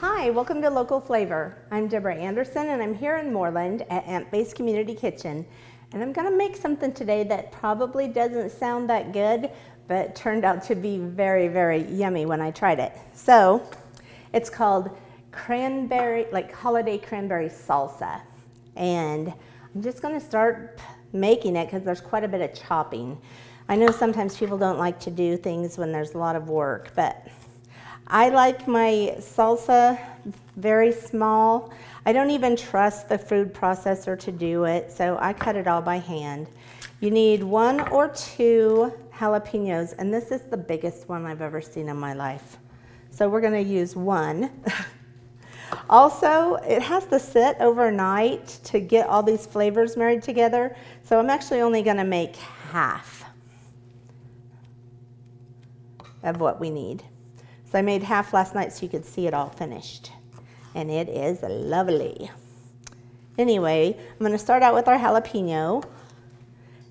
Hi, welcome to Local Flavor. I'm Deborah Anderson and I'm here in Morland at Ant Base Community Kitchen. And I'm gonna make something today that probably doesn't sound that good, but turned out to be very, very yummy when I tried it. So, it's called cranberry, like holiday cranberry salsa. And I'm just gonna start making it because there's quite a bit of chopping. I know sometimes people don't like to do things when there's a lot of work, but I like my salsa very small. I don't even trust the food processor to do it, so I cut it all by hand. You need one or two jalapenos, and this is the biggest one I've ever seen in my life. So we're gonna use one. also, it has to sit overnight to get all these flavors married together, so I'm actually only gonna make half of what we need. So I made half last night so you could see it all finished. And it is lovely. Anyway, I'm going to start out with our jalapeno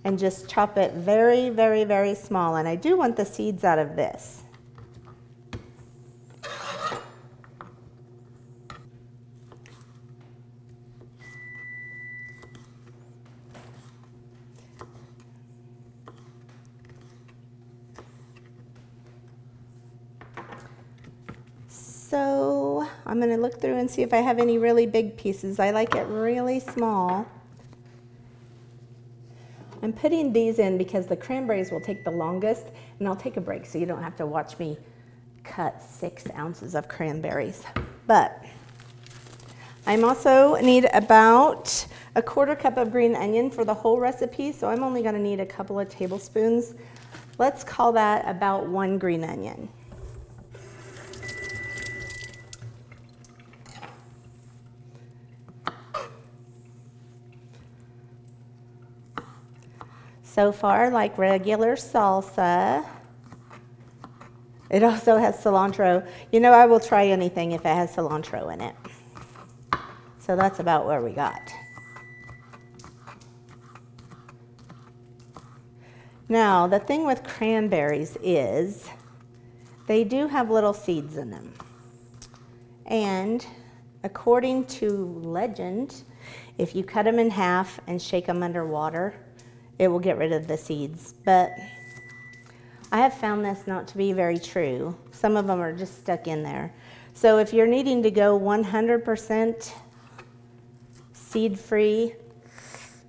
and just chop it very, very, very small. And I do want the seeds out of this. So I'm going to look through and see if I have any really big pieces. I like it really small. I'm putting these in because the cranberries will take the longest, and I'll take a break so you don't have to watch me cut six ounces of cranberries. But I'm also need about a quarter cup of green onion for the whole recipe, so I'm only gonna need a couple of tablespoons. Let's call that about one green onion. So far like regular salsa. It also has cilantro. You know, I will try anything if it has cilantro in it. So that's about where we got. Now, the thing with cranberries is they do have little seeds in them. And according to legend, if you cut them in half and shake them under water, it will get rid of the seeds. But I have found this not to be very true. Some of them are just stuck in there. So if you're needing to go 100% seed free,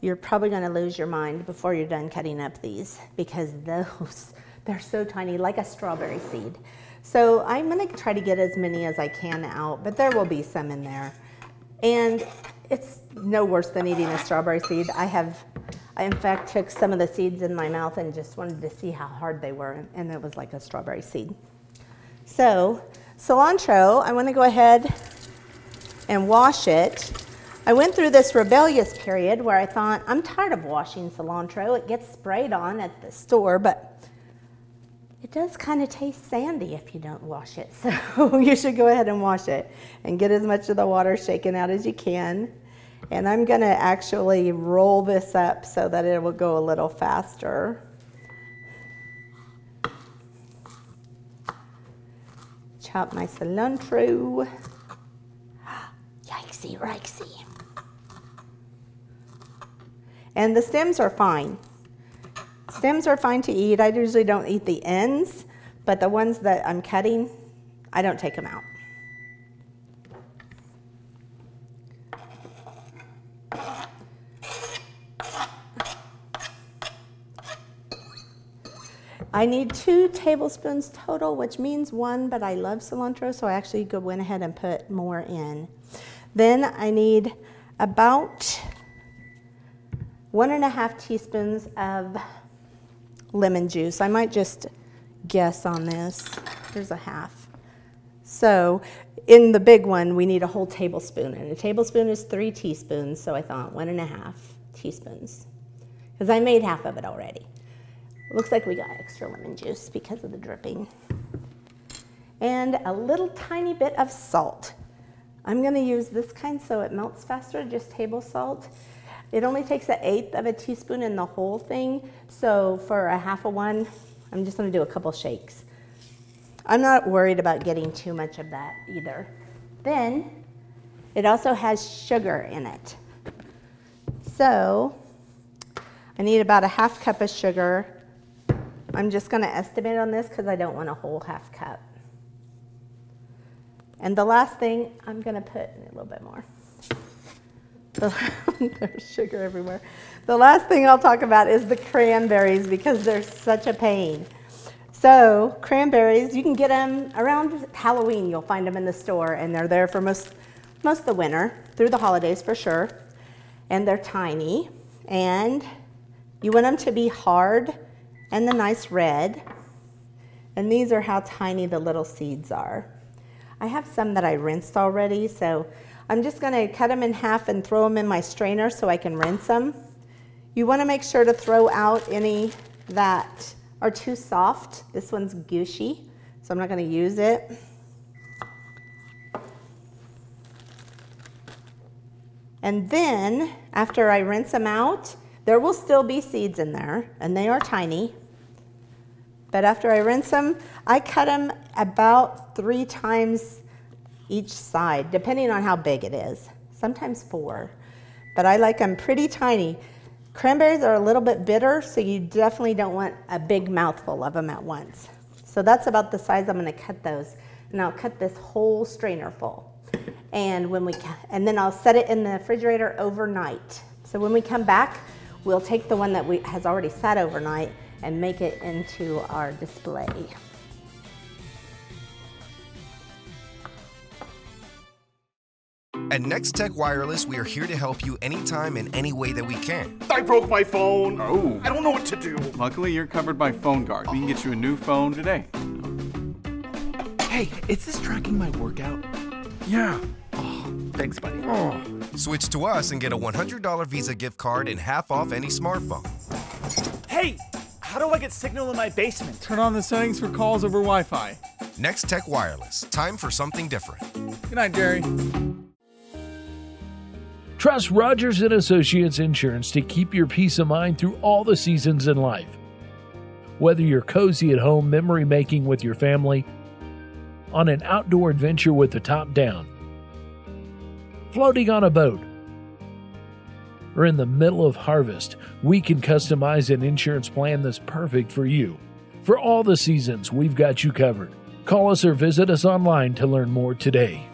you're probably going to lose your mind before you're done cutting up these because those, they're so tiny, like a strawberry seed. So I'm going to try to get as many as I can out, but there will be some in there. And it's no worse than eating a strawberry seed. I have I, in fact, took some of the seeds in my mouth and just wanted to see how hard they were, and it was like a strawberry seed. So, cilantro, I want to go ahead and wash it. I went through this rebellious period where I thought, I'm tired of washing cilantro. It gets sprayed on at the store, but it does kind of taste sandy if you don't wash it. So you should go ahead and wash it and get as much of the water shaken out as you can. And I'm going to actually roll this up so that it will go a little faster. Chop my cilantro. Yikesy, rikesy. And the stems are fine. Stems are fine to eat. I usually don't eat the ends, but the ones that I'm cutting, I don't take them out. I need two tablespoons total, which means one, but I love cilantro, so I actually go went ahead and put more in. Then I need about one and a half teaspoons of lemon juice. I might just guess on this. Here's a half. So in the big one, we need a whole tablespoon, and a tablespoon is three teaspoons, so I thought one and a half teaspoons, because I made half of it already. Looks like we got extra lemon juice because of the dripping. And a little tiny bit of salt. I'm gonna use this kind so it melts faster, just table salt. It only takes an eighth of a teaspoon in the whole thing, so for a half of one, I'm just gonna do a couple shakes. I'm not worried about getting too much of that either. Then it also has sugar in it. So I need about a half cup of sugar. I'm just going to estimate on this because I don't want a whole half cup. And the last thing, I'm going to put a little bit more. There's sugar everywhere. The last thing I'll talk about is the cranberries because they're such a pain. So cranberries, you can get them around Halloween. You'll find them in the store, and they're there for most, most of the winter, through the holidays for sure. And they're tiny, and you want them to be hard and the nice red. And these are how tiny the little seeds are. I have some that I rinsed already, so I'm just going to cut them in half and throw them in my strainer so I can rinse them. You want to make sure to throw out any that are too soft. This one's gushy, so I'm not going to use it. And then, after I rinse them out, there will still be seeds in there, and they are tiny. But after I rinse them, I cut them about three times each side, depending on how big it is. Sometimes four. But I like them pretty tiny. Cranberries are a little bit bitter, so you definitely don't want a big mouthful of them at once. So that's about the size I'm gonna cut those. And I'll cut this whole strainer full. And when we, and then I'll set it in the refrigerator overnight. So when we come back, we'll take the one that we, has already sat overnight and make it into our display. At Nex-Tech Wireless, we are here to help you anytime in any way that we can. I broke my phone. Oh. I don't know what to do. Luckily, you're covered by PhoneGuard. We can get you a new phone today. Hey, is this tracking my workout? Yeah. Oh, thanks, buddy. Oh. Switch to us and get a $100 Visa gift card and half off any smartphone. Hey, how do I get signal in my basement? Turn on the settings for calls over Wi Fi. Nex-Tech Wireless. Time for something different. Good night, Jerry. Trust Rogers and Associates Insurance to keep your peace of mind through all the seasons in life. Whether you're cozy at home memory making with your family, on an outdoor adventure with the top down, floating on a boat, or in the middle of harvest, we can customize an insurance plan that's perfect for you. For all the seasons, we've got you covered. Call us or visit us online to learn more today.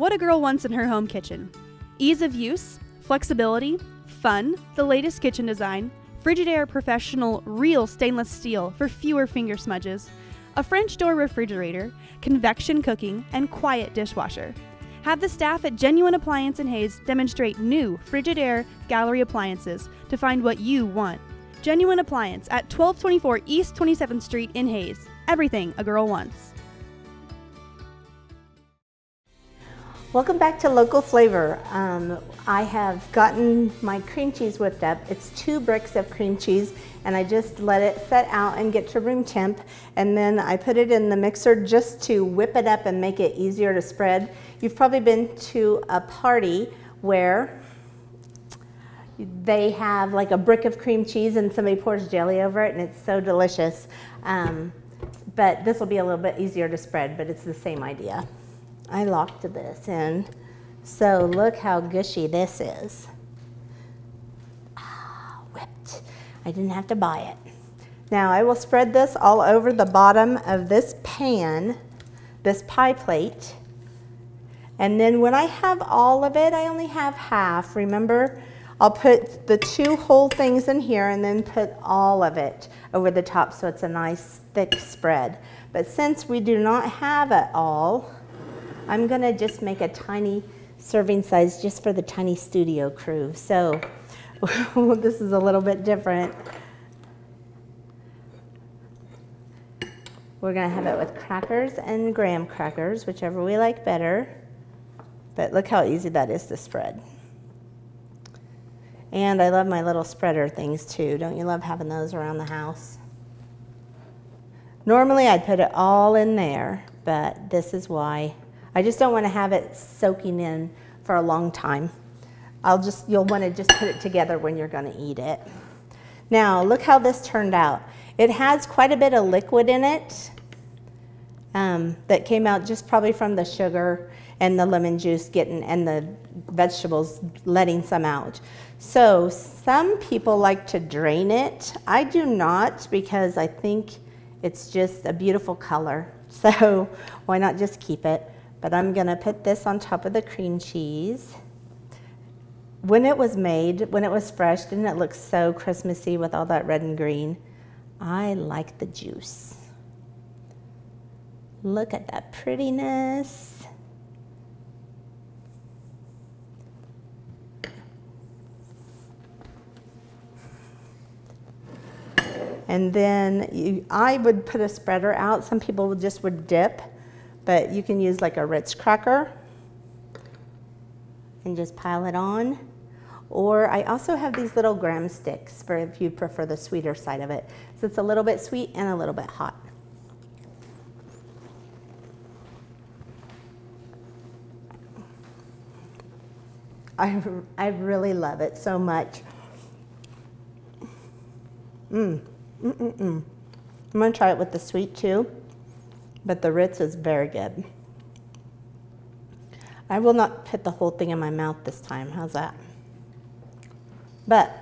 What a girl wants in her home kitchen ease of use, flexibility, fun, the latest kitchen design, Frigidaire Professional Real Stainless Steel for fewer finger smudges, a French door refrigerator, convection cooking, and quiet dishwasher. Have the staff at Genuine Appliance in Hays demonstrate new Frigidaire gallery appliances to find what you want. Genuine Appliance at 1224 East 27th Street in Hays. Everything a girl wants. Welcome back to Local Flavor. Um, I have gotten my cream cheese whipped up. It's two bricks of cream cheese and I just let it set out and get to room temp and then I put it in the mixer just to whip it up and make it easier to spread. You've probably been to a party where they have like a brick of cream cheese and somebody pours jelly over it and it's so delicious. Um, but this will be a little bit easier to spread, but it's the same idea. I locked this in. So look how gushy this is. Ah, whipped. I didn't have to buy it. Now I will spread this all over the bottom of this pan, this pie plate. And then when I have all of it, I only have half, remember? I'll put the two whole things in here and then put all of it over the top so it's a nice thick spread. But since we do not have it all, I'm gonna just make a tiny serving size just for the tiny studio crew. So this is a little bit different. We're gonna have it with crackers and graham crackers, whichever we like better. But look how easy that is to spread. And I love my little spreader things too. Don't you love having those around the house? Normally I'd put it all in there, but this is why. I just don't want to have it soaking in for a long time. I'll just, you'll want to just put it together when you're going to eat it. Now, look how this turned out. It has quite a bit of liquid in it um, that came out just probably from the sugar and the lemon juice getting and the vegetables letting some out. So some people like to drain it. I do not because I think it's just a beautiful color. So why not just keep it? But I'm gonna put this on top of the cream cheese. When it was made, when it was fresh, didn't it look so Christmassy with all that red and green? I like the juice. Look at that prettiness. And then you, I would put a spreader out. Some people just would dip, but you can use like a Ritz cracker and just pile it on. Or I also have these little graham sticks for if you prefer the sweeter side of it. So it's a little bit sweet and a little bit hot. I, I really love it so much. Mmm. Mm-mm-mm. I'm gonna try it with the sweet too, but the Ritz is very good. I will not put the whole thing in my mouth this time. How's that? But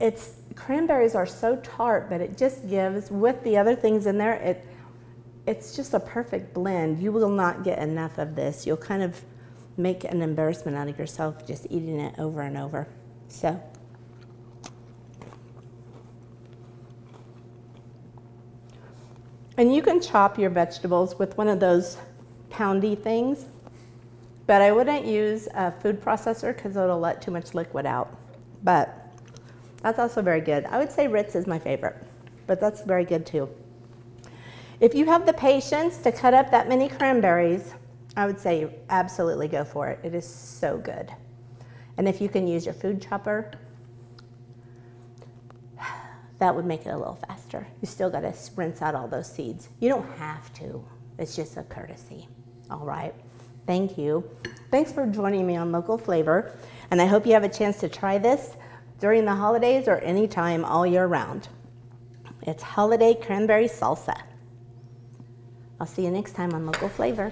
it's cranberries are so tart, but it just gives with the other things in there. It it's just a perfect blend. You will not get enough of this. You'll kind of make an embarrassment out of yourself just eating it over and over. So. And you can chop your vegetables with one of those poundy things, but I wouldn't use a food processor because it'll let too much liquid out. But that's also very good. I would say Ritz is my favorite, but that's very good too. If you have the patience to cut up that many cranberries, I would say absolutely go for it. It is so good. And if you can use your food chopper, that would make it a little faster. You still got to rinse out all those seeds. You don't have to. It's just a courtesy. All right. Thank you. Thanks for joining me on Local Flavor. And I hope you have a chance to try this during the holidays or anytime all year round. It's holiday cranberry salsa. I'll see you next time on Local Flavor.